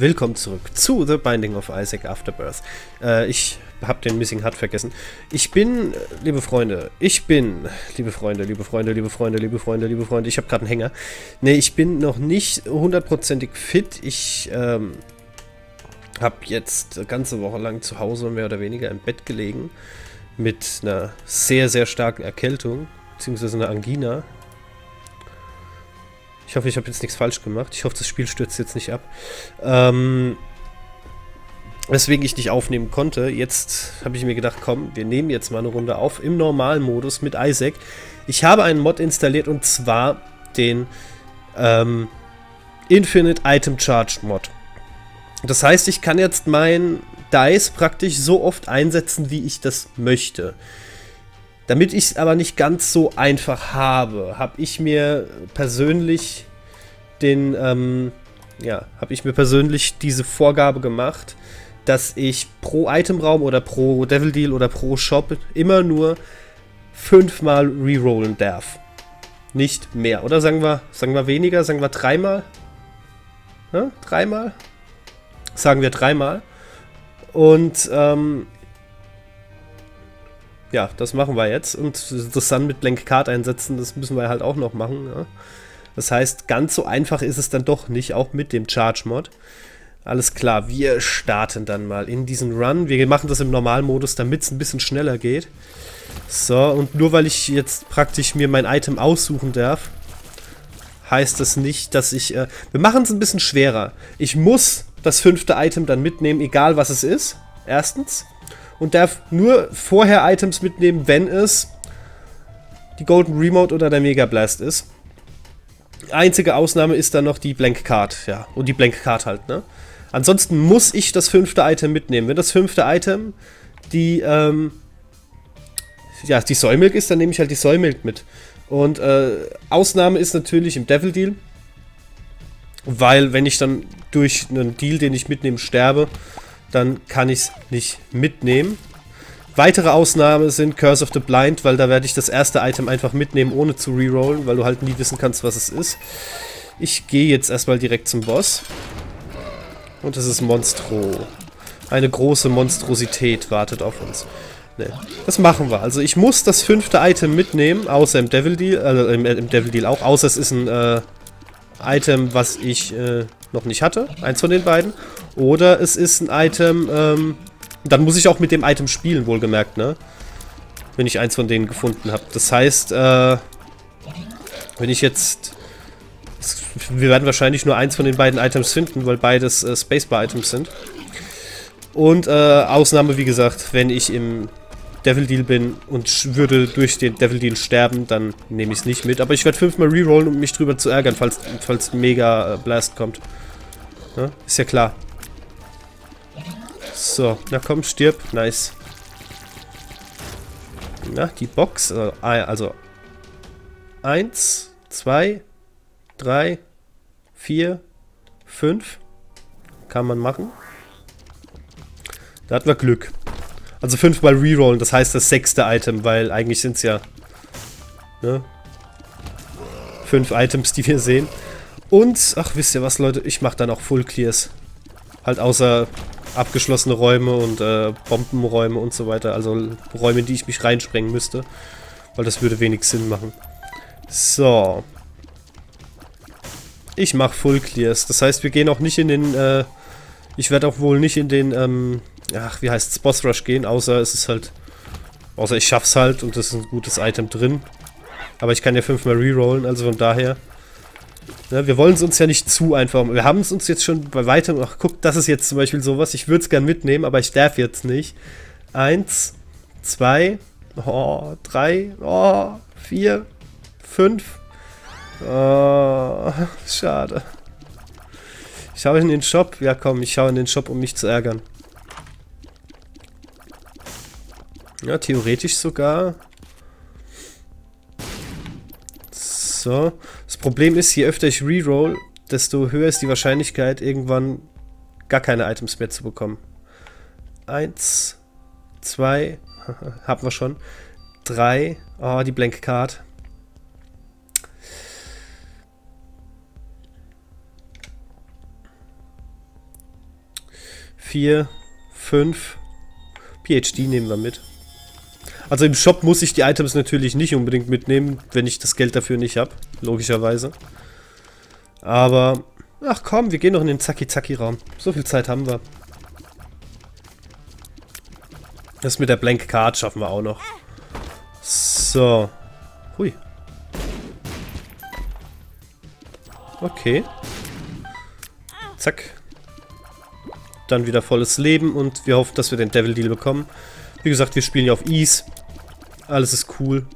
Willkommen zurück zu The Binding of Isaac Afterbirth. Äh, ich habe den Missing Hut vergessen. Ich bin, liebe Freunde, ich bin, liebe Freunde, liebe Freunde, liebe Freunde, liebe Freunde, liebe Freunde, ich habe gerade einen Hänger. Ne, ich bin noch nicht hundertprozentig fit. Ich ähm, habe jetzt eine ganze Woche lang zu Hause mehr oder weniger im Bett gelegen mit einer sehr, sehr starken Erkältung, beziehungsweise einer Angina. Ich hoffe, ich habe jetzt nichts falsch gemacht. Ich hoffe, das Spiel stürzt jetzt nicht ab. Ähm, weswegen ich nicht aufnehmen konnte. Jetzt habe ich mir gedacht, komm, wir nehmen jetzt mal eine Runde auf im normalen Modus mit Isaac. Ich habe einen Mod installiert und zwar den ähm, Infinite Item Charge Mod. Das heißt, ich kann jetzt mein Dice praktisch so oft einsetzen, wie ich das möchte. Damit ich es aber nicht ganz so einfach habe, habe ich mir persönlich den, ähm, ja, habe ich mir persönlich diese Vorgabe gemacht, dass ich pro Itemraum oder pro Devil Deal oder pro Shop immer nur fünfmal rerollen darf. Nicht mehr. Oder sagen wir, sagen wir weniger, sagen wir dreimal? Ja, dreimal? Sagen wir dreimal. Und ähm, ja, das machen wir jetzt. Und das dann mit Blank Card einsetzen, das müssen wir halt auch noch machen. Ja. Das heißt, ganz so einfach ist es dann doch nicht, auch mit dem Charge-Mod. Alles klar, wir starten dann mal in diesen Run. Wir machen das im Normalmodus, damit es ein bisschen schneller geht. So, und nur weil ich jetzt praktisch mir mein Item aussuchen darf, heißt das nicht, dass ich... Äh, wir machen es ein bisschen schwerer. Ich muss das fünfte Item dann mitnehmen, egal was es ist. Erstens und darf nur vorher Items mitnehmen, wenn es die Golden Remote oder der Mega Blast ist. Einzige Ausnahme ist dann noch die Blank Card, ja. Und die Blank Card halt, ne? Ansonsten muss ich das fünfte Item mitnehmen. Wenn das fünfte Item die, ähm, ja, die Säumilk ist, dann nehme ich halt die Säumilk mit. Und äh, Ausnahme ist natürlich im Devil Deal. Weil, wenn ich dann durch einen Deal, den ich mitnehme, sterbe, dann kann ich es nicht mitnehmen. Weitere Ausnahme sind Curse of the Blind, weil da werde ich das erste Item einfach mitnehmen, ohne zu rerollen, weil du halt nie wissen kannst, was es ist. Ich gehe jetzt erstmal direkt zum Boss. Und es ist Monstro. Eine große Monstrosität wartet auf uns. Ne, das machen wir. Also ich muss das fünfte Item mitnehmen, außer im Devil Deal, also im, im Devil Deal auch, außer es ist ein äh, Item, was ich äh, noch nicht hatte. Eins von den beiden. Oder es ist ein Item, ähm, dann muss ich auch mit dem Item spielen, wohlgemerkt, ne? Wenn ich eins von denen gefunden habe. Das heißt, äh, wenn ich jetzt... Wir werden wahrscheinlich nur eins von den beiden Items finden, weil beides äh, Spacebar-Items sind. Und äh, Ausnahme, wie gesagt, wenn ich im Devil Deal bin und würde durch den Devil Deal sterben, dann nehme ich es nicht mit. Aber ich werde fünfmal rerollen, um mich drüber zu ärgern, falls, falls Mega äh, Blast kommt. Ja, ist ja klar. So, na komm, stirb. Nice. Na, die Box. Äh, also, eins, zwei, drei, vier, fünf. Kann man machen. Da hatten wir Glück. Also fünfmal rerollen, das heißt das sechste Item, weil eigentlich sind es ja ne, fünf Items, die wir sehen. Und, ach, wisst ihr was, Leute, ich mache dann auch Full Clears. Halt außer abgeschlossene Räume und äh, Bombenräume und so weiter. Also Räume, in die ich mich reinsprengen müsste. Weil das würde wenig Sinn machen. So. Ich mache Full Clears. Das heißt, wir gehen auch nicht in den... Äh, ich werde auch wohl nicht in den... Ähm, ach, wie heißt es, Boss Rush gehen, außer es ist halt, außer ich schaff's halt und es ist ein gutes Item drin. Aber ich kann ja fünfmal rerollen, also von daher. Ja, wir wollen es uns ja nicht zu einfach. Wir haben es uns jetzt schon bei weitem. Ach, guck, das ist jetzt zum Beispiel sowas. Ich würde es gern mitnehmen, aber ich darf jetzt nicht. Eins, zwei, oh, drei, oh, vier, fünf. Oh, schade. Ich schaue in den Shop. Ja, komm, ich schaue in den Shop, um mich zu ärgern. Ja, theoretisch sogar. So. Das Problem ist, je öfter ich reroll, desto höher ist die Wahrscheinlichkeit, irgendwann gar keine Items mehr zu bekommen. Eins, zwei, haben wir schon. Drei, oh, die Blank Card. 4, 5. PhD nehmen wir mit. Also im Shop muss ich die Items natürlich nicht unbedingt mitnehmen, wenn ich das Geld dafür nicht habe. Logischerweise. Aber, ach komm, wir gehen noch in den Zacki-Zacki-Raum. So viel Zeit haben wir. Das mit der Blank Card schaffen wir auch noch. So. Hui. Okay. Zack. Dann wieder volles Leben und wir hoffen, dass wir den Devil Deal bekommen. Wie gesagt, wir spielen ja auf Ease. Alles ist cool.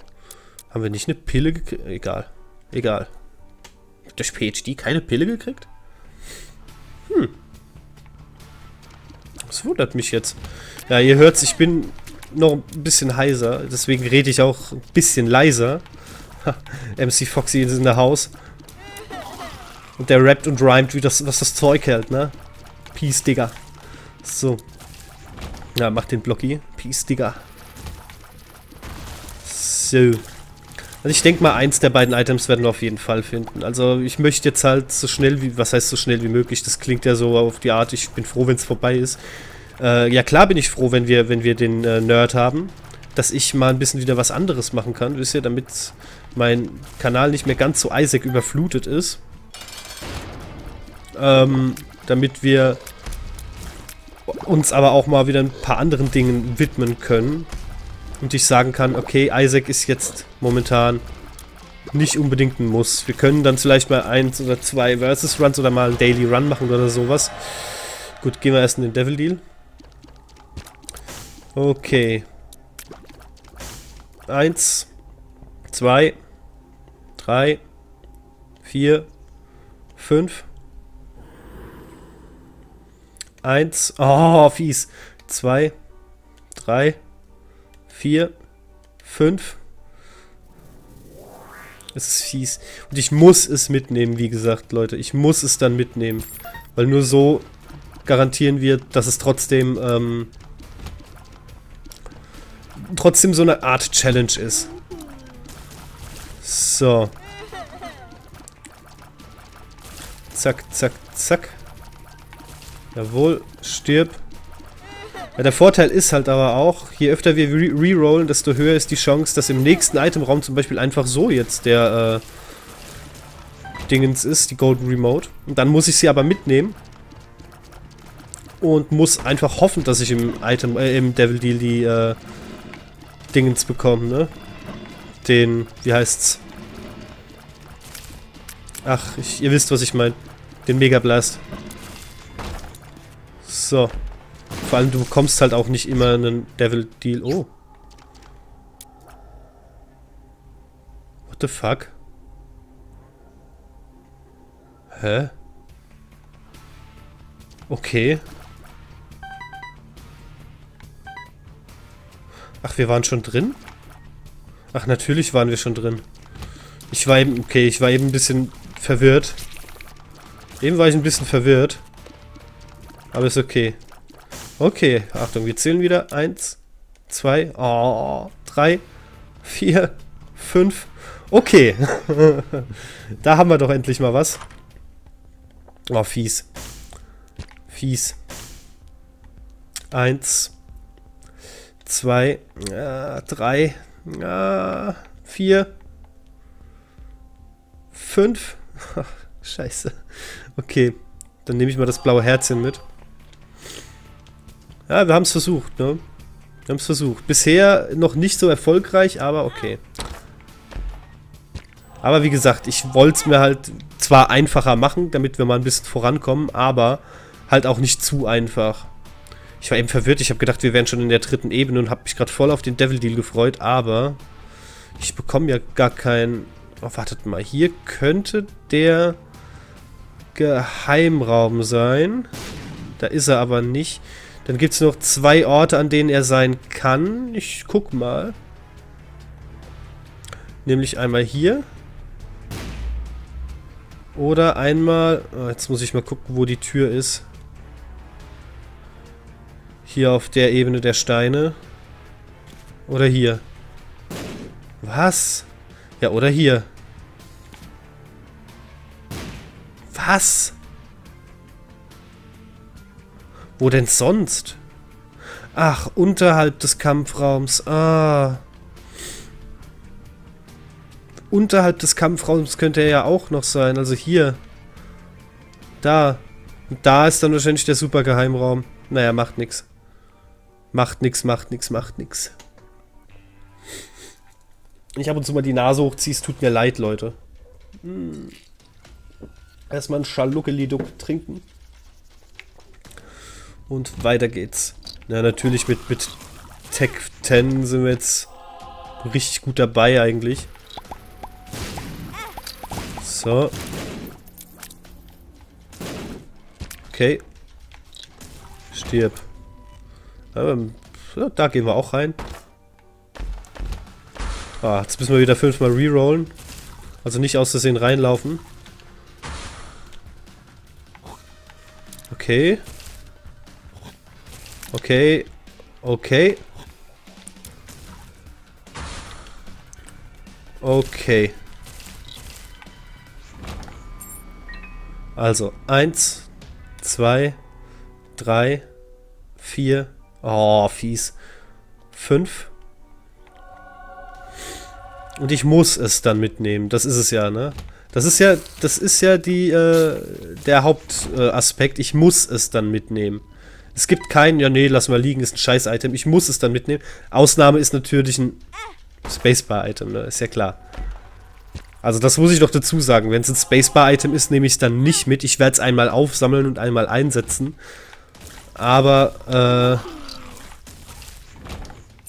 Haben wir nicht eine Pille gekriegt? Egal. Egal. Durch PhD keine Pille gekriegt? Hm. Das wundert mich jetzt. Ja, ihr hört's, ich bin noch ein bisschen heiser. Deswegen rede ich auch ein bisschen leiser. MC Foxy ist in der Haus. Und der rappt und rhymt, wie das, was das Zeug hält, ne? Peace, Digga. So. Ja, mach den Blocky. Peace, Digga. So. Also ich denke mal, eins der beiden Items werden wir auf jeden Fall finden. Also ich möchte jetzt halt so schnell wie, was heißt so schnell wie möglich, das klingt ja so auf die Art, ich bin froh, wenn es vorbei ist. Äh, ja klar bin ich froh, wenn wir, wenn wir den äh, Nerd haben, dass ich mal ein bisschen wieder was anderes machen kann, wisst ihr, damit mein Kanal nicht mehr ganz so Isaac überflutet ist. Ähm, damit wir uns aber auch mal wieder ein paar anderen Dingen widmen können. Und ich sagen kann, okay, Isaac ist jetzt momentan nicht unbedingt ein Muss. Wir können dann vielleicht mal eins oder zwei Versus Runs oder mal einen Daily Run machen oder sowas. Gut, gehen wir erst in den Devil Deal. Okay. Eins, zwei, drei, vier, fünf. Eins. Oh, fies. Zwei. Drei. Vier. Fünf. Es ist fies. Und ich muss es mitnehmen, wie gesagt, Leute. Ich muss es dann mitnehmen. Weil nur so garantieren wir, dass es trotzdem, ähm, trotzdem so eine Art Challenge ist. So. Zack, zack, zack. Jawohl, stirb. Ja, der Vorteil ist halt aber auch, je öfter wir rerollen, desto höher ist die Chance, dass im nächsten Itemraum zum Beispiel einfach so jetzt der äh, Dingens ist, die Golden Remote. Und dann muss ich sie aber mitnehmen. Und muss einfach hoffen, dass ich im Item, äh, im Devil Deal die äh, Dingens bekomme, ne? Den, wie heißt's? Ach, ich, ihr wisst, was ich meine. Den Mega Blast. So. Vor allem, du bekommst halt auch nicht immer einen Devil Deal. Oh. What the fuck? Hä? Okay. Ach, wir waren schon drin? Ach, natürlich waren wir schon drin. Ich war eben... Okay, ich war eben ein bisschen verwirrt. Eben war ich ein bisschen verwirrt. Aber ist okay. Okay, Achtung, wir zählen wieder. Eins, zwei, oh, drei, vier, fünf. Okay. da haben wir doch endlich mal was. Oh, fies. Fies. Eins, zwei, äh, drei, äh, vier, fünf. Scheiße. Okay, dann nehme ich mal das blaue Herzchen mit. Ja, wir haben es versucht, ne? Wir haben es versucht. Bisher noch nicht so erfolgreich, aber okay. Aber wie gesagt, ich wollte es mir halt zwar einfacher machen, damit wir mal ein bisschen vorankommen, aber halt auch nicht zu einfach. Ich war eben verwirrt, ich habe gedacht, wir wären schon in der dritten Ebene und habe mich gerade voll auf den Devil Deal gefreut, aber ich bekomme ja gar keinen... Oh, wartet mal, hier könnte der Geheimraum sein. Da ist er aber nicht. Dann gibt es noch zwei Orte, an denen er sein kann. Ich guck mal. Nämlich einmal hier. Oder einmal... Oh, jetzt muss ich mal gucken, wo die Tür ist. Hier auf der Ebene der Steine. Oder hier. Was? Ja, oder hier. Was? Wo denn sonst? Ach, unterhalb des Kampfraums. Ah. Unterhalb des Kampfraums könnte er ja auch noch sein. Also hier. Da. Und da ist dann wahrscheinlich der super Geheimraum. Naja, macht nix. Macht nix, macht nix, macht nix. Ich ab und zu mal die Nase hochziehe, es tut mir leid, Leute. Hm. Erstmal ein Schaluckeli-Duck trinken. Und weiter geht's. Na, natürlich mit, mit Tech 10 sind wir jetzt richtig gut dabei eigentlich. So. Okay. Stirb. Ähm, da gehen wir auch rein. Ah, jetzt müssen wir wieder fünfmal rerollen. Also nicht aus Versehen reinlaufen. Okay. Okay. Okay. Okay. Also, eins, zwei, drei, vier, oh, fies, fünf. Und ich muss es dann mitnehmen, das ist es ja, ne? Das ist ja, das ist ja die, äh, der Hauptaspekt, äh, ich muss es dann mitnehmen. Es gibt keinen, ja nee, lass mal liegen, ist ein Scheiß-Item, ich muss es dann mitnehmen. Ausnahme ist natürlich ein Spacebar-Item, ne? Ist ja klar. Also das muss ich doch dazu sagen. Wenn es ein Spacebar-Item ist, nehme ich es dann nicht mit. Ich werde es einmal aufsammeln und einmal einsetzen. Aber, äh...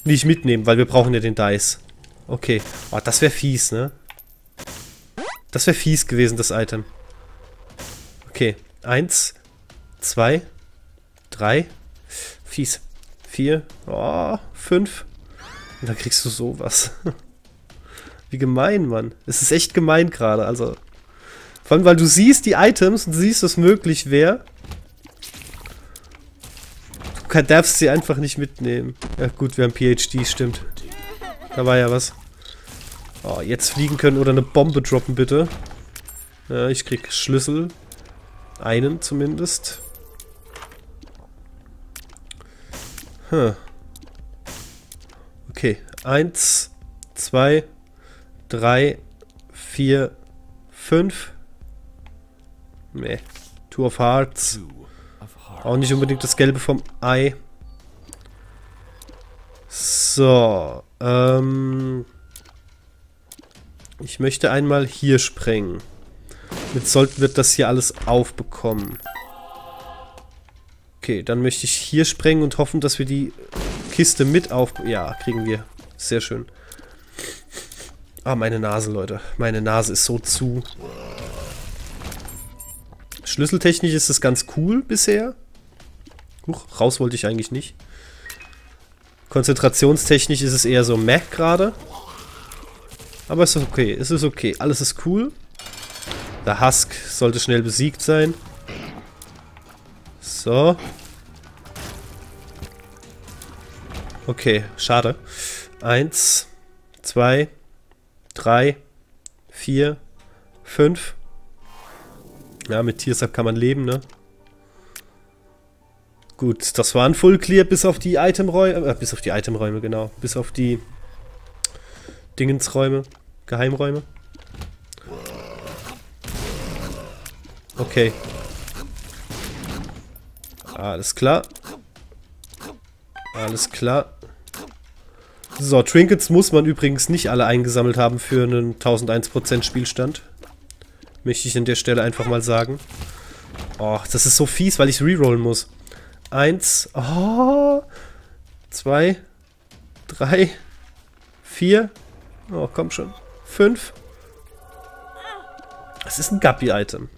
Nicht mitnehmen, weil wir brauchen ja den Dice. Okay. Oh, das wäre fies, ne? Das wäre fies gewesen, das Item. Okay. Eins, zwei, drei, fies. Vier, oh, fünf. Und dann kriegst du sowas. Wie gemein, Mann. Es ist echt gemein gerade, also. Vor allem, weil du siehst die Items und siehst, was möglich wäre. Du darfst sie einfach nicht mitnehmen. Ja gut, wir haben PhD, stimmt. Da war ja was. Oh, jetzt fliegen können oder eine Bombe droppen, bitte. Ja, ich krieg Schlüssel. Einen zumindest. Hm. Okay, eins, zwei, 3, 4, 5. Nee. Two of Hearts. Auch nicht unbedingt das Gelbe vom Ei. So. Ähm. Ich möchte einmal hier sprengen. Jetzt sollten wir das hier alles aufbekommen. Okay, dann möchte ich hier sprengen und hoffen, dass wir die Kiste mit auf... Ja, kriegen wir. Sehr schön. Ah, meine Nase, Leute. Meine Nase ist so zu. Schlüsseltechnisch ist es ganz cool bisher. Huch, raus wollte ich eigentlich nicht. Konzentrationstechnisch ist es eher so meh gerade. Aber es ist okay, es ist okay. Alles ist cool. Der Husk sollte schnell besiegt sein. So. Okay, schade. Eins, zwei, 3, 4, 5. Ja, mit Tiersab kann man leben, ne? Gut, das war ein Full Clear bis auf die Itemräume, äh, bis auf die Itemräume, genau. Bis auf die Dingensräume, Geheimräume. Okay. Alles klar. Alles klar. So, Trinkets muss man übrigens nicht alle eingesammelt haben für einen 1001% Spielstand. Möchte ich an der Stelle einfach mal sagen. Oh, das ist so fies, weil ich rerollen muss. Eins, oh, zwei, drei, vier, oh, komm schon, fünf. Das ist ein Guppy-Item.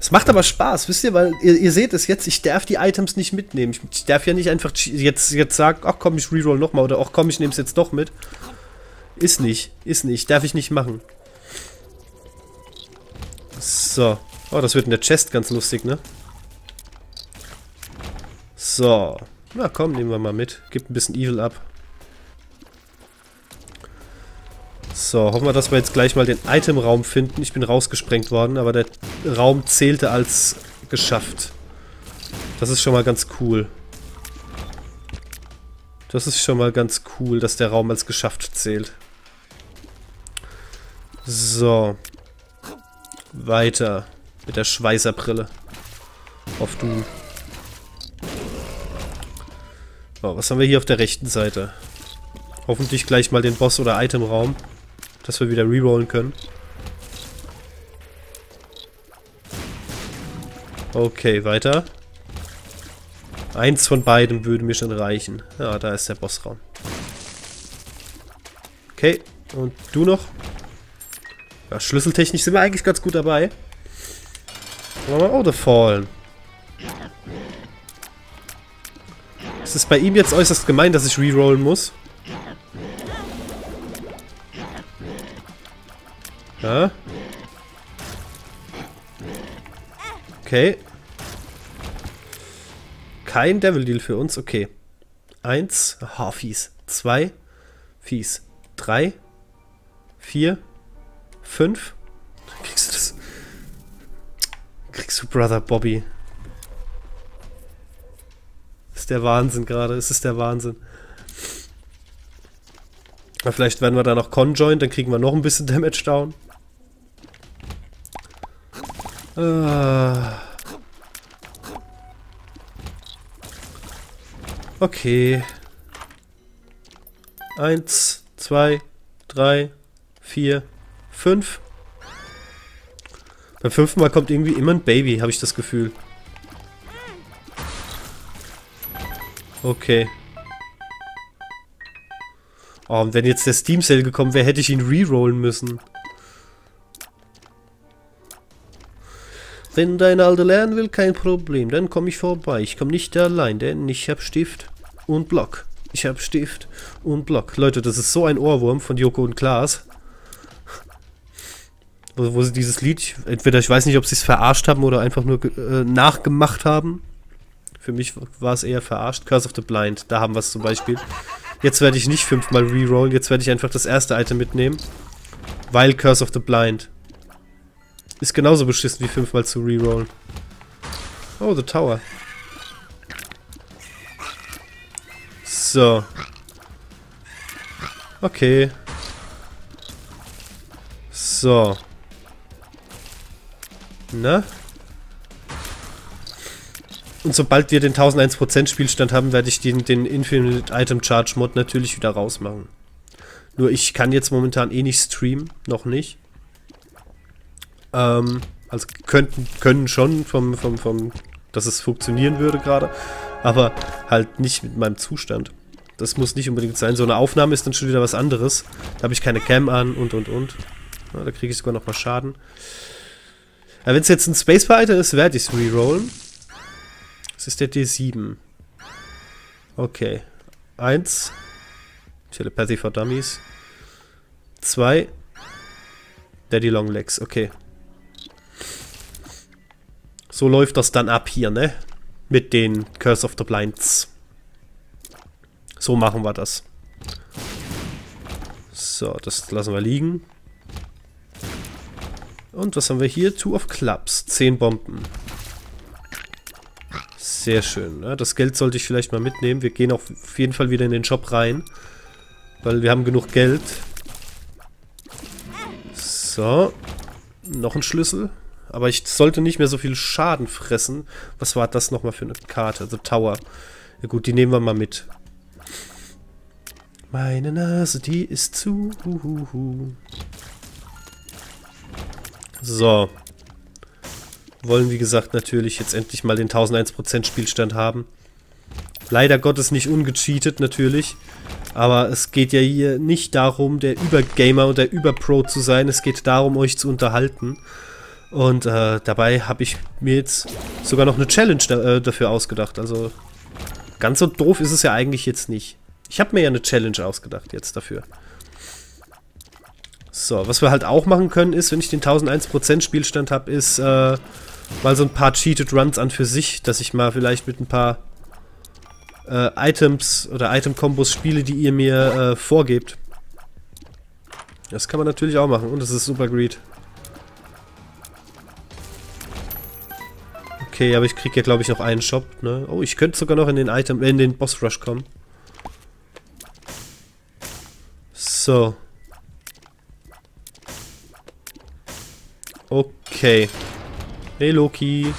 Es macht aber Spaß, wisst ihr, weil ihr, ihr, seht es jetzt, ich darf die Items nicht mitnehmen. Ich darf ja nicht einfach jetzt, jetzt sagen, ach komm, ich reroll nochmal oder ach komm, ich nehme es jetzt doch mit. Ist nicht, ist nicht, darf ich nicht machen. So. Oh, das wird in der Chest ganz lustig, ne? So. Na komm, nehmen wir mal mit. Gibt ein bisschen Evil ab. So, hoffen wir, dass wir jetzt gleich mal den Itemraum finden. Ich bin rausgesprengt worden, aber der Raum zählte als geschafft. Das ist schon mal ganz cool. Das ist schon mal ganz cool, dass der Raum als geschafft zählt. So. Weiter. Mit der Schweißerbrille. Auf du. So, was haben wir hier auf der rechten Seite? Hoffentlich gleich mal den Boss- oder Itemraum, dass wir wieder rerollen können. Okay, weiter. Eins von beiden würde mir schon reichen. Ja, da ist der Bossraum. Okay, und du noch? Ja, schlüsseltechnisch sind wir eigentlich ganz gut dabei. Oh, the Fallen. Es ist bei ihm jetzt äußerst gemein, dass ich rerollen muss. Ja. Okay. Kein Devil Deal für uns, okay. Eins, aha, fies. Zwei, fies. Drei, vier, fünf. Kriegst du das? Kriegst du Brother Bobby. ist der Wahnsinn gerade, es ist der Wahnsinn. Vielleicht werden wir da noch conjoined, dann kriegen wir noch ein bisschen Damage down. Ah. Okay. Eins, zwei, drei, vier, fünf. Beim fünften Mal kommt irgendwie immer ein Baby, habe ich das Gefühl. Okay. Oh, und wenn jetzt der Steam Sale gekommen wäre, hätte ich ihn rerollen müssen. Wenn dein Alter lernen will, kein Problem. Dann komme ich vorbei. Ich komme nicht allein, denn ich habe Stift und Block. Ich habe Stift und Block. Leute, das ist so ein Ohrwurm von Joko und Klaas. Wo, wo sie dieses Lied, entweder ich weiß nicht, ob sie es verarscht haben oder einfach nur äh, nachgemacht haben. Für mich war es eher verarscht. Curse of the Blind, da haben wir es zum Beispiel. Jetzt werde ich nicht fünfmal rerollen, jetzt werde ich einfach das erste Item mitnehmen. Weil Curse of the Blind. Ist genauso beschissen wie fünfmal zu rerollen. Oh, The Tower. So. Okay. So. Na? Und sobald wir den 1001% Spielstand haben, werde ich den, den Infinite Item Charge Mod natürlich wieder rausmachen. Nur ich kann jetzt momentan eh nicht streamen. Noch nicht. Ähm, also könnten, können schon vom, vom, vom, dass es funktionieren würde gerade, aber halt nicht mit meinem Zustand. Das muss nicht unbedingt sein. So eine Aufnahme ist dann schon wieder was anderes. Da habe ich keine Cam an und und und. Ja, da kriege ich sogar noch mal Schaden. Ja, Wenn es jetzt ein Space Fighter ist, werde ich es rerollen. Das ist der D7. Okay. Eins. Telepathy for Dummies. Zwei. Daddy Long Legs. Okay. So läuft das dann ab hier, ne? Mit den Curse of the Blinds. So machen wir das. So, das lassen wir liegen. Und was haben wir hier? Two of Clubs. Zehn Bomben. Sehr schön. Ne? Das Geld sollte ich vielleicht mal mitnehmen. Wir gehen auf jeden Fall wieder in den Shop rein. Weil wir haben genug Geld. So. Noch ein Schlüssel. Aber ich sollte nicht mehr so viel Schaden fressen. Was war das nochmal für eine Karte? The Tower. Ja gut, die nehmen wir mal mit. Meine Nase, die ist zu. So. Wollen, wie gesagt, natürlich jetzt endlich mal den 1001% Spielstand haben. Leider Gottes nicht ungecheatet, natürlich. Aber es geht ja hier nicht darum, der Übergamer und der Überpro zu sein. Es geht darum, euch zu unterhalten. Und äh, dabei habe ich mir jetzt sogar noch eine Challenge da, äh, dafür ausgedacht. Also ganz so doof ist es ja eigentlich jetzt nicht. Ich habe mir ja eine Challenge ausgedacht jetzt dafür. So, was wir halt auch machen können ist, wenn ich den 1001% Spielstand habe, ist äh, mal so ein paar Cheated Runs an für sich, dass ich mal vielleicht mit ein paar äh, Items oder Item-Kombos spiele, die ihr mir äh, vorgebt. Das kann man natürlich auch machen und das ist super great. Okay, aber ich kriege ja, glaube ich, noch einen Shop, ne? Oh, ich könnte sogar noch in den Item, in den Boss Rush kommen. So. Okay. Hey, Loki.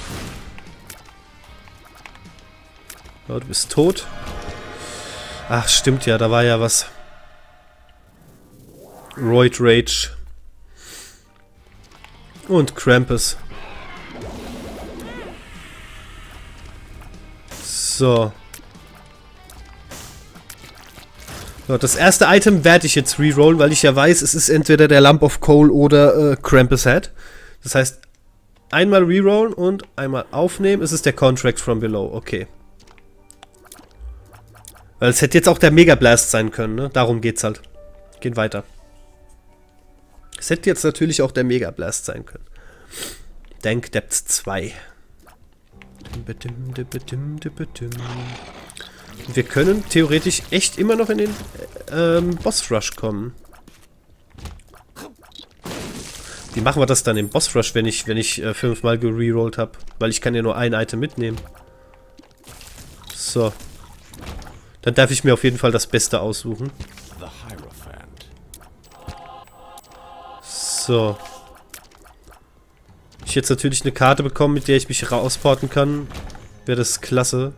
Oh, du bist tot. Ach, stimmt ja, da war ja was. Roid Rage. Und Krampus. So. so. Das erste Item werde ich jetzt rerollen, weil ich ja weiß, es ist entweder der Lump of Coal oder äh, Krampus Head. Das heißt, einmal rerollen und einmal aufnehmen. Es ist der Contract from Below. Okay. Weil es hätte jetzt auch der Mega Blast sein können, ne? Darum geht's halt. Gehen weiter. Es hätte jetzt natürlich auch der Mega Blast sein können. Dank Depths 2. Wir können theoretisch echt immer noch in den ähm, Boss Rush kommen. Wie machen wir das dann im Boss Rush, wenn ich, wenn ich äh, fünfmal gererollt habe? Weil ich kann ja nur ein Item mitnehmen. So. Dann darf ich mir auf jeden Fall das Beste aussuchen. So. Ich jetzt natürlich eine Karte bekommen, mit der ich mich rausporten kann, wäre das klasse.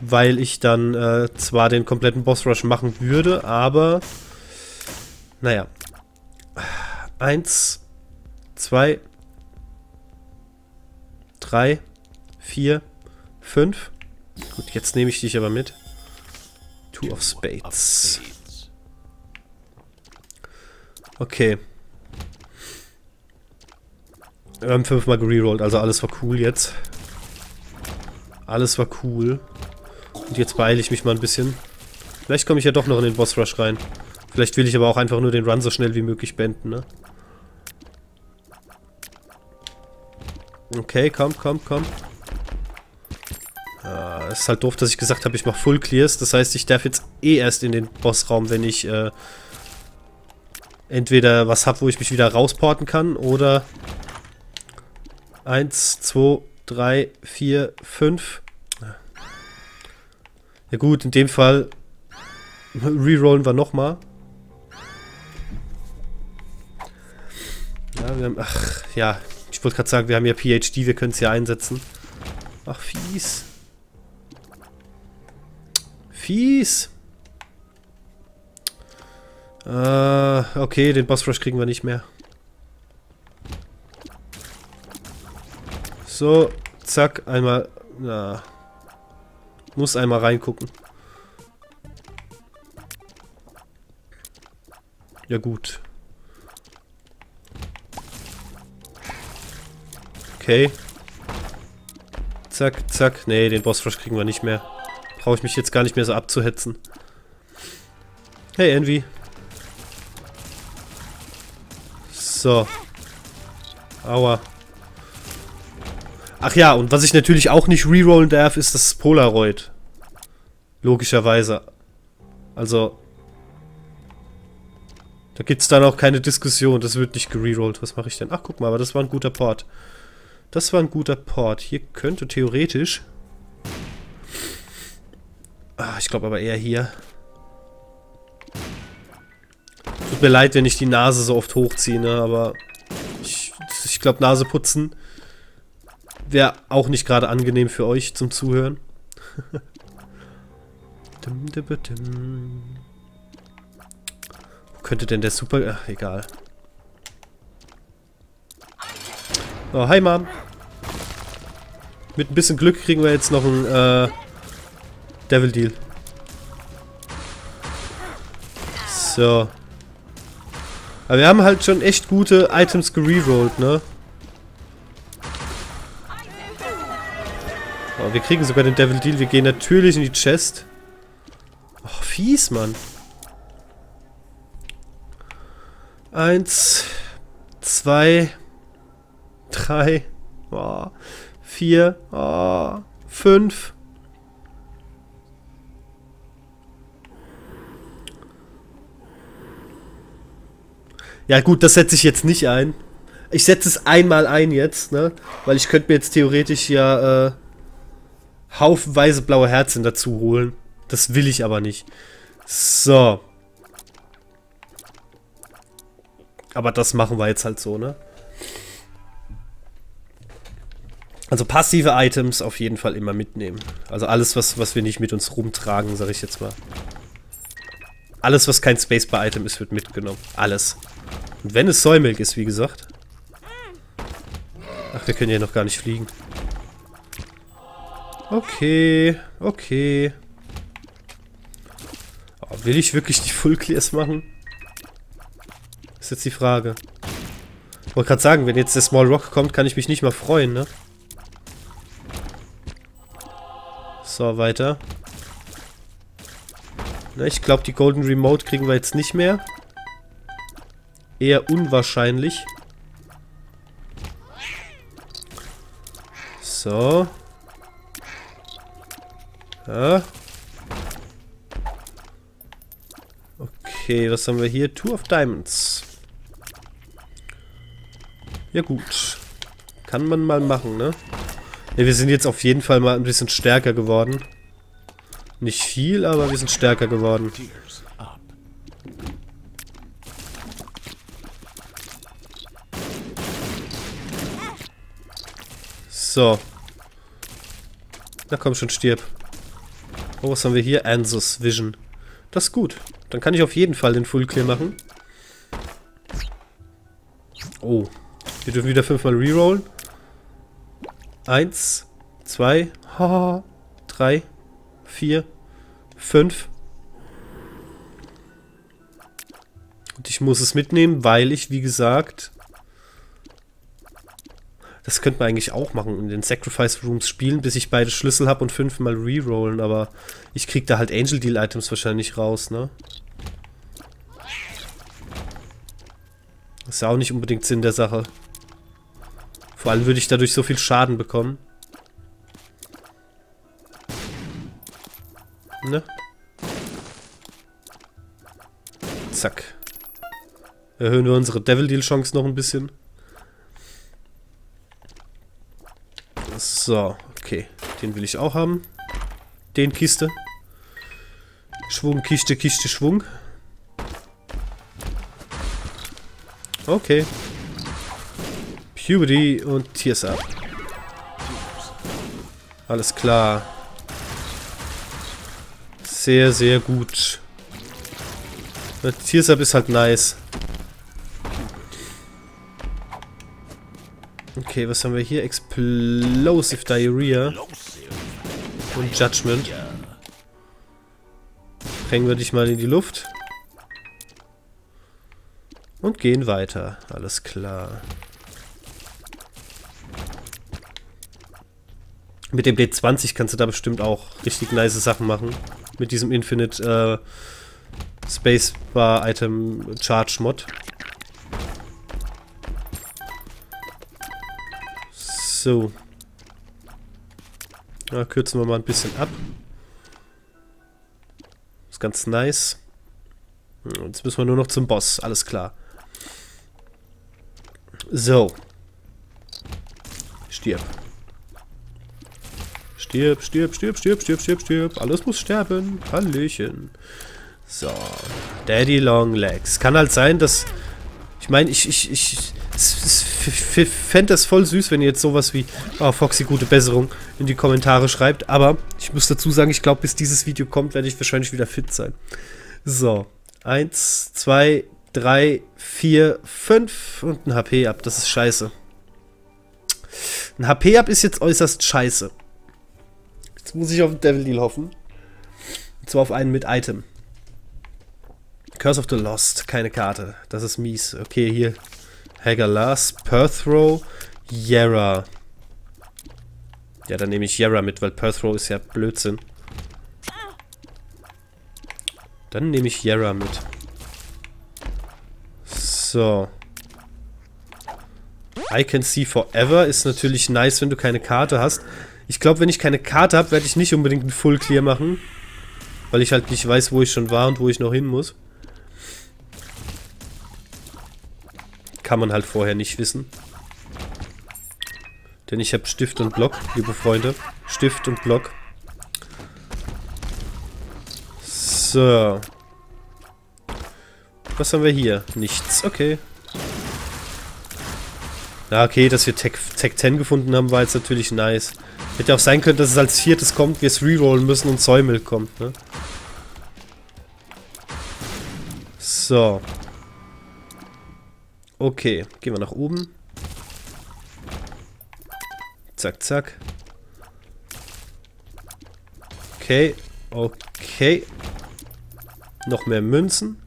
Weil ich dann äh, zwar den kompletten Boss Rush machen würde, aber naja. Eins, zwei, drei, vier, fünf. Gut, jetzt nehme ich dich aber mit. Two of Spades. Okay. Wir haben fünfmal gerollt, also alles war cool jetzt. Alles war cool. Und jetzt beeile ich mich mal ein bisschen. Vielleicht komme ich ja doch noch in den Boss Rush rein. Vielleicht will ich aber auch einfach nur den Run so schnell wie möglich beenden, ne? Okay, komm, komm, komm. Ah, ist halt doof, dass ich gesagt habe, ich mache Full Clears. Das heißt, ich darf jetzt eh erst in den Bossraum, wenn ich äh, entweder was habe, wo ich mich wieder rausporten kann, oder 1, 2, 3, 4, 5. Ja gut, in dem Fall rerollen wir nochmal. Ja, wir haben, ach, ja, ich wollte gerade sagen, wir haben ja PhD, wir können es ja einsetzen. Ach, fies. Fies. Äh, okay, den Boss Rush kriegen wir nicht mehr. So, zack, einmal, na, muss einmal reingucken. Ja gut. Okay. Zack, zack. Nee, den Boss Rush kriegen wir nicht mehr. Brauche ich mich jetzt gar nicht mehr so abzuhetzen. Hey, Envy. So. Aua. Ach ja, und was ich natürlich auch nicht rerollen darf, ist das Polaroid. Logischerweise. Also. Da gibt es dann auch keine Diskussion. Das wird nicht gererollt. Was mache ich denn? Ach, guck mal, aber das war ein guter Port. Das war ein guter Port. Hier könnte theoretisch... Ah, ich glaube aber eher hier. Tut mir leid, wenn ich die Nase so oft hochziehe, ne? aber ich, ich glaube, Nase putzen wäre auch nicht gerade angenehm für euch zum Zuhören. Wo könnte denn der Super... Ach, egal. Oh, hi Mom. Mit ein bisschen Glück kriegen wir jetzt noch einen äh, Devil Deal. So. Aber wir haben halt schon echt gute Items gererollt, ne? Oh, wir kriegen sogar den Devil Deal. Wir gehen natürlich in die Chest. Oh, fies, Mann. Eins, zwei, drei, oh, vier, oh, fünf. Ja gut, das setze ich jetzt nicht ein. Ich setze es einmal ein jetzt, ne? Weil ich könnte mir jetzt theoretisch ja äh, haufenweise blaue Herzen dazu holen. Das will ich aber nicht. So. Aber das machen wir jetzt halt so, ne? Also passive Items auf jeden Fall immer mitnehmen. Also alles, was, was wir nicht mit uns rumtragen, sag ich jetzt mal. Alles, was kein Spacebar-Item ist, wird mitgenommen. Alles. Und wenn es Säumilk ist, wie gesagt. Ach, wir können ja noch gar nicht fliegen. Okay, okay. Oh, will ich wirklich die Full Clears machen? Ist jetzt die Frage. Ich wollte gerade sagen, wenn jetzt der Small Rock kommt, kann ich mich nicht mal freuen, ne? So, weiter. Na, ich glaube, die Golden Remote kriegen wir jetzt nicht mehr. Eher unwahrscheinlich. So. Ja. Okay, was haben wir hier? Two of Diamonds. Ja gut. Kann man mal machen, ne? Ja, wir sind jetzt auf jeden Fall mal ein bisschen stärker geworden. Nicht viel, aber wir sind stärker geworden. So. Na komm schon, stirb. Oh, was haben wir hier? Ansus Vision. Das ist gut. Dann kann ich auf jeden Fall den Full Clear machen. Oh. Wir dürfen wieder fünfmal rerollen. Eins, zwei, haha, drei, vier, fünf. Und ich muss es mitnehmen, weil ich, wie gesagt, das könnte man eigentlich auch machen, in den Sacrifice Rooms spielen, bis ich beide Schlüssel habe und fünfmal rerollen, aber ich krieg da halt Angel Deal Items wahrscheinlich raus, ne? Das ist ja auch nicht unbedingt Sinn der Sache. Vor allem würde ich dadurch so viel Schaden bekommen. Ne? Zack. Erhöhen wir unsere Devil Deal Chance noch ein bisschen. So, okay. Den will ich auch haben. Den Kiste. Schwung, Kiste, Kiste, Schwung. Okay. Puberty und Tears Up. Alles klar. Sehr, sehr gut. Tears Up ist halt nice. Okay, was haben wir hier? Explosive Diarrhea. Und Judgment. Hängen wir dich mal in die Luft. Und gehen weiter. Alles klar. Mit dem D20 kannst du da bestimmt auch richtig nice Sachen machen. Mit diesem Infinite äh, Spacebar Item Charge Mod. So. Ja, kürzen wir mal ein bisschen ab. Ist ganz nice. Jetzt müssen wir nur noch zum Boss. Alles klar. So. Stirb. Stirb, stirb, stirb, stirb, stirb, stirb, stirb. Alles muss sterben. Hallöchen. So. Daddy Long Legs. Kann halt sein, dass... Ich meine, ich, ich, ich, ich fände das voll süß, wenn ihr jetzt sowas wie oh, Foxy, gute Besserung in die Kommentare schreibt. Aber ich muss dazu sagen, ich glaube, bis dieses Video kommt, werde ich wahrscheinlich wieder fit sein. So. Eins, zwei, drei, vier, fünf und ein HP ab. Das ist scheiße. Ein HP ab ist jetzt äußerst scheiße. Jetzt muss ich auf den Devil Deal hoffen. Und zwar auf einen mit Item. Curse of the Lost, keine Karte. Das ist mies. Okay, hier. Hagalas, Perthrow, Yara. Ja, dann nehme ich Yara mit, weil Perthrow ist ja Blödsinn. Dann nehme ich Yara mit. So. I Can See Forever ist natürlich nice, wenn du keine Karte hast. Ich glaube, wenn ich keine Karte habe, werde ich nicht unbedingt einen Full Clear machen. Weil ich halt nicht weiß, wo ich schon war und wo ich noch hin muss. Kann man halt vorher nicht wissen. Denn ich habe Stift und Block, liebe Freunde. Stift und Block. So. Was haben wir hier? Nichts. Okay. Ja, okay, dass wir Tech, Tech 10 gefunden haben, war jetzt natürlich nice. Hätte auch sein können, dass es als viertes kommt, wir es rerollen müssen und Säumel kommt, ne? So. Okay, gehen wir nach oben. Zack, zack. Okay, okay. Noch mehr Münzen.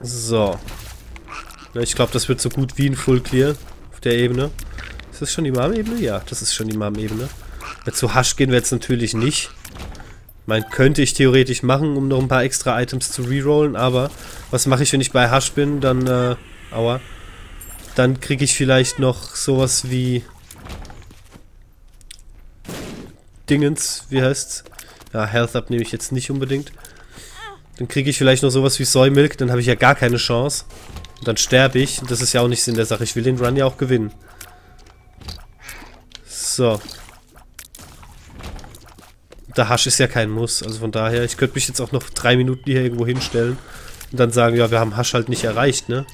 So. Ich glaube, das wird so gut wie ein Full Clear auf der Ebene. Ist das schon die Mom-Ebene? Ja, das ist schon die Mom-Ebene. Zu Hasch gehen wir jetzt natürlich nicht. Man könnte ich theoretisch machen, um noch ein paar extra Items zu rerollen, aber was mache ich, wenn ich bei Hasch bin? Dann, äh, aua. Dann kriege ich vielleicht noch sowas wie Dingens, wie heißt's? Ja, Health Up nehme ich jetzt nicht unbedingt. Dann kriege ich vielleicht noch sowas wie Soy Milk, dann habe ich ja gar keine Chance. Und dann sterbe ich. Und das ist ja auch nicht Sinn der Sache. Ich will den Run ja auch gewinnen. So. Der Hasch ist ja kein Muss. Also von daher, ich könnte mich jetzt auch noch drei Minuten hier irgendwo hinstellen. Und dann sagen, ja, wir haben Hasch halt nicht erreicht, ne?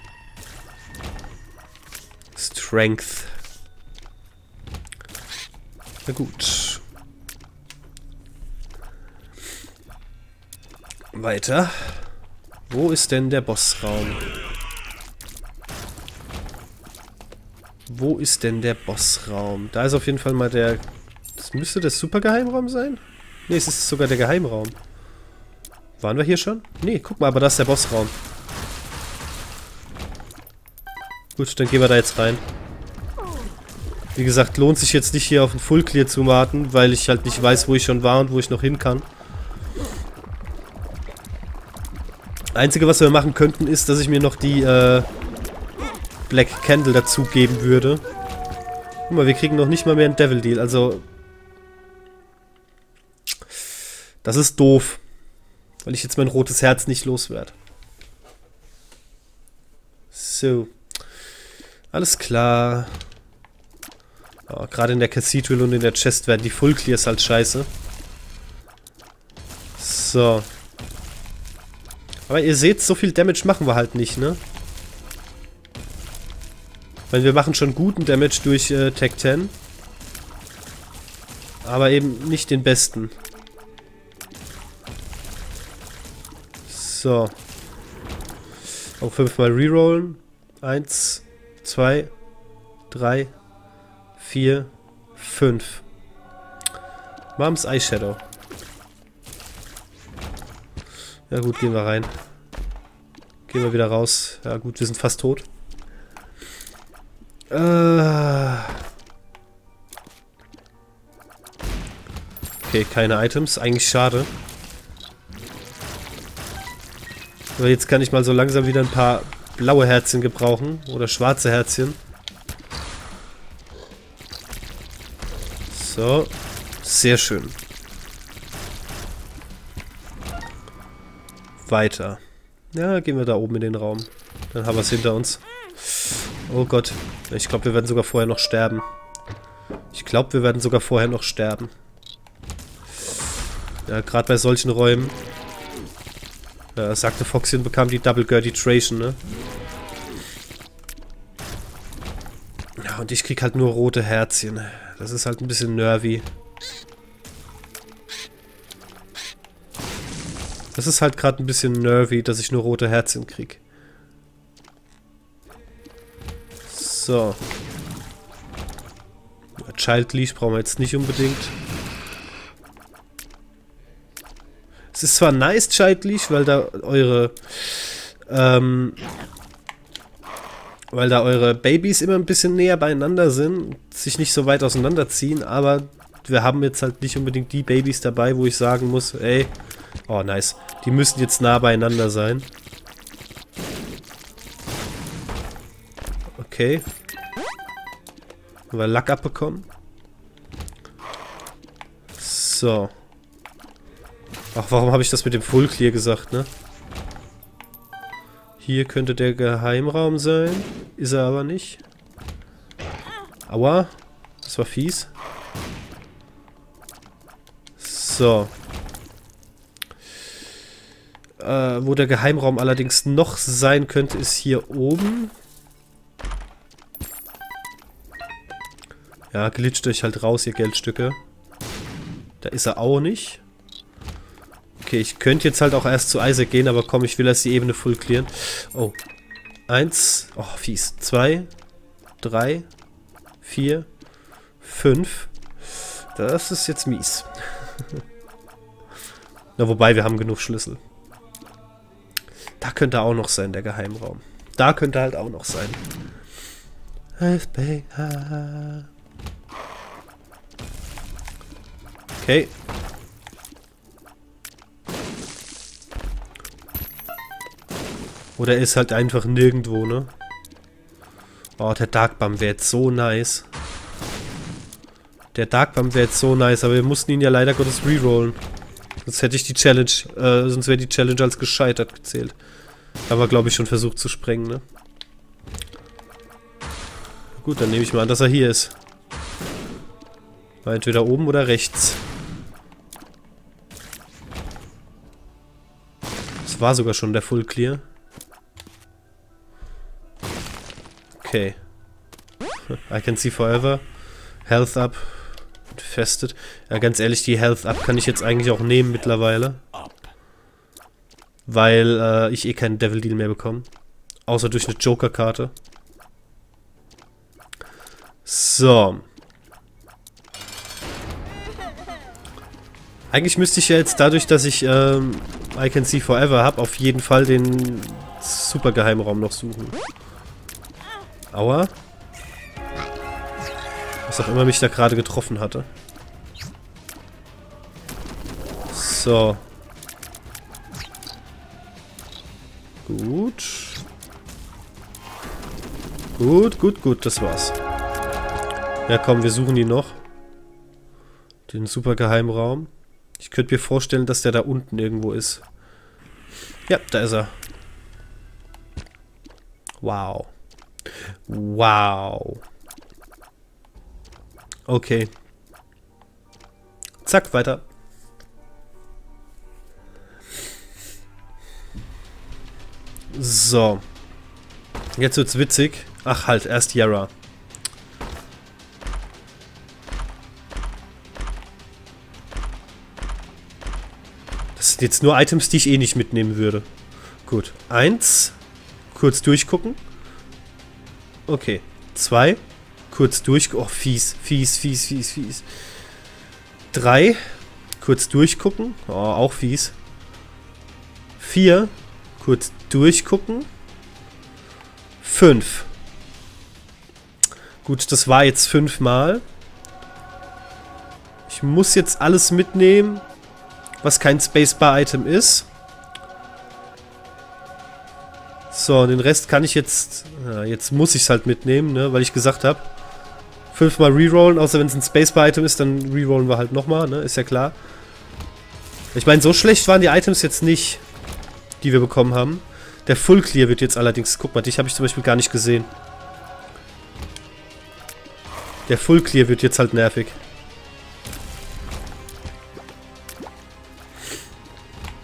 Strength. Na gut. Weiter. Wo ist denn der Bossraum? Wo ist denn der Bossraum? Da ist auf jeden Fall mal der... Das müsste der Supergeheimraum sein? Ne, es ist sogar der Geheimraum. Waren wir hier schon? Ne, guck mal, aber das ist der Bossraum. Gut, dann gehen wir da jetzt rein. Wie gesagt, lohnt sich jetzt nicht hier auf ein Full Clear zu warten, weil ich halt nicht weiß, wo ich schon war und wo ich noch hin kann. Einzige, was wir machen könnten, ist, dass ich mir noch die, äh, Black Candle dazugeben würde. Guck mal, wir kriegen noch nicht mal mehr einen Devil Deal. Also, das ist doof. Weil ich jetzt mein rotes Herz nicht loswerde. So. Alles klar. Oh, Gerade in der Cathedral und in der Chest werden die Full Clears halt scheiße. So. Aber ihr seht, so viel Damage machen wir halt nicht, ne? Weil wir machen schon guten Damage durch äh, Tech 10. Aber eben nicht den besten. So. Auch fünfmal rerollen. Eins, zwei, drei, vier, fünf. Moms Eyeshadow. Ja gut, gehen wir rein. Gehen wir wieder raus. Ja gut, wir sind fast tot. Äh. Okay, keine Items. Eigentlich schade. Aber jetzt kann ich mal so langsam wieder ein paar blaue Herzchen gebrauchen. Oder schwarze Herzchen. So. Sehr schön. Weiter. Ja, gehen wir da oben in den Raum. Dann haben wir es hinter uns. Oh Gott. Ich glaube, wir werden sogar vorher noch sterben. Ich glaube, wir werden sogar vorher noch sterben. Ja, gerade bei solchen Räumen. Ja, sagte Foxin bekam die Double Gertie Tration, ne? Ja, und ich krieg halt nur rote Herzchen. Das ist halt ein bisschen nervy. Das ist halt gerade ein bisschen nervy, dass ich nur rote Herzchen krieg. So. Child Leash brauchen wir jetzt nicht unbedingt. Es ist zwar nice, Leash, weil da eure ähm, weil da eure Babys immer ein bisschen näher beieinander sind, sich nicht so weit auseinanderziehen, aber wir haben jetzt halt nicht unbedingt die Babys dabei, wo ich sagen muss, ey, oh nice, die müssen jetzt nah beieinander sein. Okay. Haben wir Lack abbekommen? So. Ach, warum habe ich das mit dem Full Clear gesagt, ne? Hier könnte der Geheimraum sein. Ist er aber nicht. Aua. Das war fies. So. Äh, wo der Geheimraum allerdings noch sein könnte, ist hier oben. Ja, glitscht euch halt raus, ihr Geldstücke. Da ist er auch nicht. Okay, ich könnte jetzt halt auch erst zu Isaac gehen, aber komm, ich will erst die Ebene full clearen. Oh. Eins. Oh, fies. Zwei. Drei. Vier. Fünf. Das ist jetzt mies. Na, wobei, wir haben genug Schlüssel. Da könnte auch noch sein, der Geheimraum. Da könnte halt auch noch sein. Okay. Oder ist halt einfach nirgendwo, ne? Oh, der Darkbum wäre jetzt so nice. Der Darkbum wäre jetzt so nice, aber wir mussten ihn ja leider Gottes rerollen. Sonst hätte ich die Challenge, äh, sonst wäre die Challenge als gescheitert gezählt. Haben wir, glaube ich, schon versucht zu sprengen, ne? Gut, dann nehme ich mal an, dass er hier ist. War entweder oben oder rechts. Das war sogar schon der Full Clear. Okay. I can see forever. Health up. Infested. Ja, ganz ehrlich, die Health up kann ich jetzt eigentlich auch nehmen mittlerweile. Weil äh, ich eh keinen Devil Deal mehr bekomme. Außer durch eine Joker-Karte. So. Eigentlich müsste ich ja jetzt dadurch, dass ich ähm, I Can See Forever habe, auf jeden Fall den super Geheimraum noch suchen. Aua. Was auch immer mich da gerade getroffen hatte. So. Gut. Gut, gut, gut, das war's. Ja, komm, wir suchen ihn noch. Den super Geheimraum. Ich könnte mir vorstellen, dass der da unten irgendwo ist. Ja, da ist er. Wow. Wow. Okay. Zack, weiter. So. Jetzt wird's witzig. Ach halt, erst Yara. Das sind jetzt nur Items, die ich eh nicht mitnehmen würde. Gut. Eins. Kurz durchgucken. Okay. Zwei. Kurz durch... Oh, fies, fies, fies, fies, fies. Drei. Kurz durchgucken. Oh, auch fies. Vier. Kurz durchgucken. Fünf. Gut, das war jetzt fünfmal. Ich muss jetzt alles mitnehmen, was kein Spacebar-Item ist. So, den Rest kann ich jetzt... Ja, jetzt muss ich es halt mitnehmen, ne, weil ich gesagt habe, fünfmal rerollen, außer wenn es ein Spacebar-Item ist, dann rerollen wir halt nochmal, ne, ist ja klar. Ich meine, so schlecht waren die Items jetzt nicht, die wir bekommen haben. Der Full Clear wird jetzt allerdings... Guck mal, dich habe ich zum Beispiel gar nicht gesehen. Der Full Clear wird jetzt halt nervig.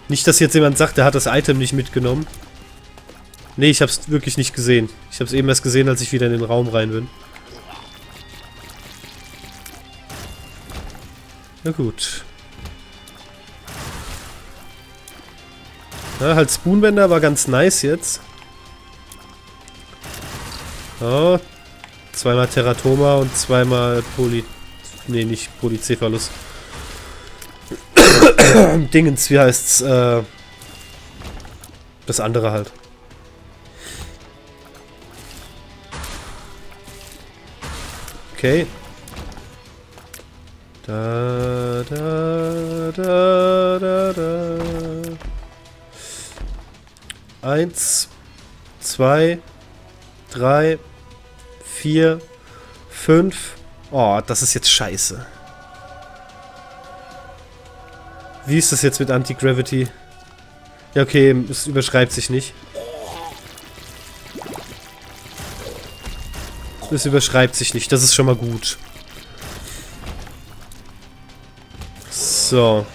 Nicht, dass jetzt jemand sagt, der hat das Item nicht mitgenommen. Nee, ich hab's wirklich nicht gesehen. Ich hab's eben erst gesehen, als ich wieder in den Raum rein bin. Na gut. Ja, halt Spoonbender war ganz nice jetzt. Oh, zweimal Teratoma und zweimal Poly... Nee, nicht Polycephalus. Dingens, wie heißt's? Äh, das andere halt. Okay. Da, da, da, da, da. Eins, zwei, drei, vier, fünf. Oh, das ist jetzt scheiße. Wie ist das jetzt mit Anti-Gravity? Ja, okay, es überschreibt sich nicht. Es überschreibt sich nicht, das ist schon mal gut. So.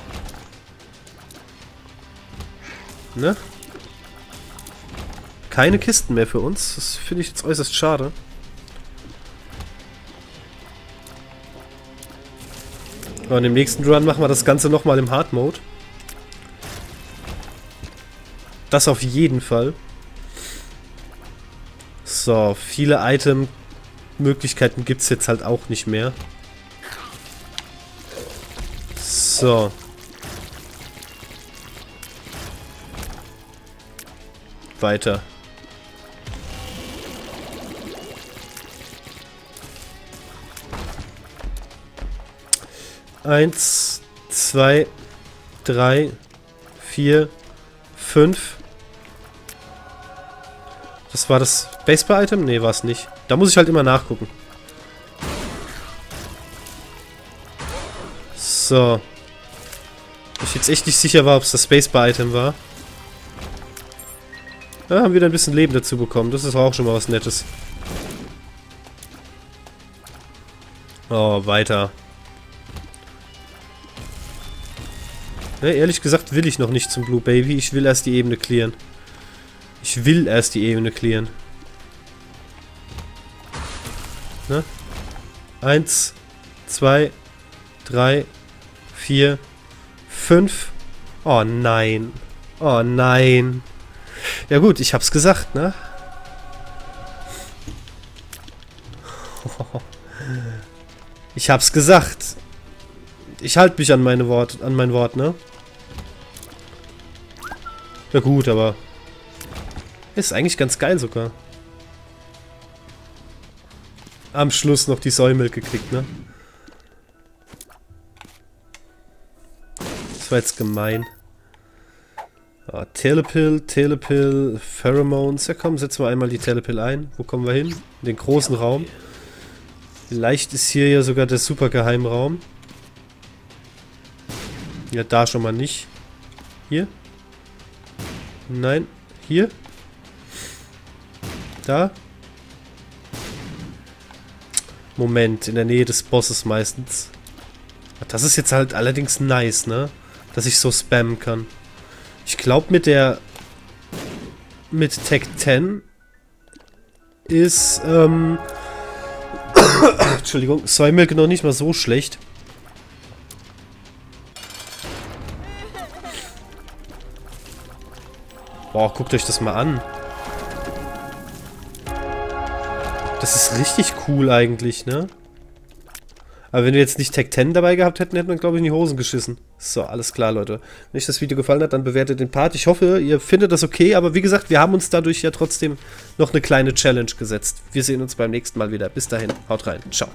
Ne? Keine Kisten mehr für uns. Das finde ich jetzt äußerst schade. Und im nächsten Run machen wir das Ganze nochmal im Hard Mode. Das auf jeden Fall. So, viele Item-Möglichkeiten gibt es jetzt halt auch nicht mehr. So. Weiter. Eins, zwei, drei, vier, fünf. Das war das Baseball-Item? Nee, war es nicht. Da muss ich halt immer nachgucken. So. Ich jetzt echt nicht sicher war, ob es das Spacebar-Item war. Ja, haben wieder ein bisschen Leben dazu bekommen. Das ist auch schon mal was Nettes. Oh, weiter. Ja, ehrlich gesagt will ich noch nicht zum Blue Baby. Ich will erst die Ebene clearen. Ich will erst die Ebene clearen. Eins, zwei, drei, vier, fünf. Oh nein. Oh nein. Ja gut, ich hab's gesagt, ne? Ich hab's gesagt. Ich halte mich an meine Wort, an mein Wort, ne? Ja gut, aber ist eigentlich ganz geil sogar. Am Schluss noch die Säumel gekriegt, ne? Das war jetzt gemein. Ah, Telepill, Telepill, Pheromones. Ja komm, setzen wir einmal die Telepill ein. Wo kommen wir hin? In den großen Raum. Vielleicht ist hier ja sogar der super Geheimraum. Ja, da schon mal nicht. Hier? Nein. Hier? Da? Moment, in der Nähe des Bosses meistens. Das ist jetzt halt allerdings nice, ne? Dass ich so spammen kann. Ich glaube mit der... Mit Tech 10 ist, ähm... Entschuldigung, Soy Milk noch nicht mal so schlecht. Boah, guckt euch das mal an. Das ist richtig cool eigentlich, ne? Aber wenn wir jetzt nicht Tech 10 dabei gehabt hätten, hätten wir, glaube ich, in die Hosen geschissen. So, alles klar, Leute. Wenn euch das Video gefallen hat, dann bewertet den Part. Ich hoffe, ihr findet das okay. Aber wie gesagt, wir haben uns dadurch ja trotzdem noch eine kleine Challenge gesetzt. Wir sehen uns beim nächsten Mal wieder. Bis dahin, haut rein. Ciao.